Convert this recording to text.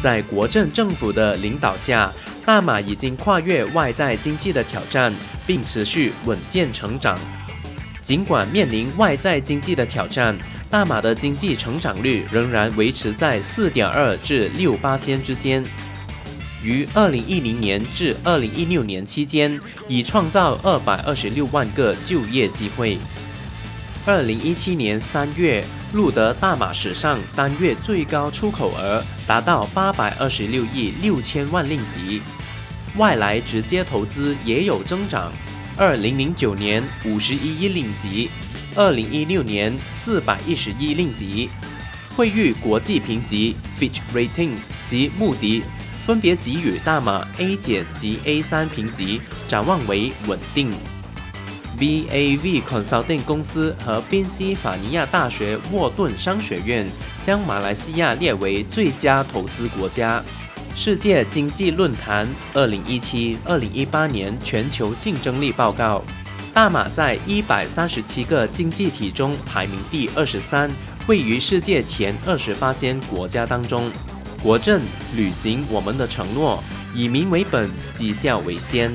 在国政政府的领导下，大马已经跨越外在经济的挑战，并持续稳健成长。尽管面临外在经济的挑战，大马的经济成长率仍然维持在四点二至六八仙之间。于二零一零年至二零一六年期间，已创造二百二十六万个就业机会。二零一七年三月，录得大马史上单月最高出口额，达到八百二十六亿六千万令吉。外来直接投资也有增长，二零零九年五十一亿令吉，二零一六年四百一十亿令吉。惠誉国际评级 （Fitch Ratings） 及穆迪。分别给予大马 A 减及 A 三评级，展望为稳定。BAV Consulting 公司和宾夕法尼亚大学沃顿商学院将马来西亚列为最佳投资国家。世界经济论坛二零一七二零一八年全球竞争力报告，大马在一百三十七个经济体中排名第二十三，位于世界前二十八先国家当中。国政履行我们的承诺，以民为本，绩效为先。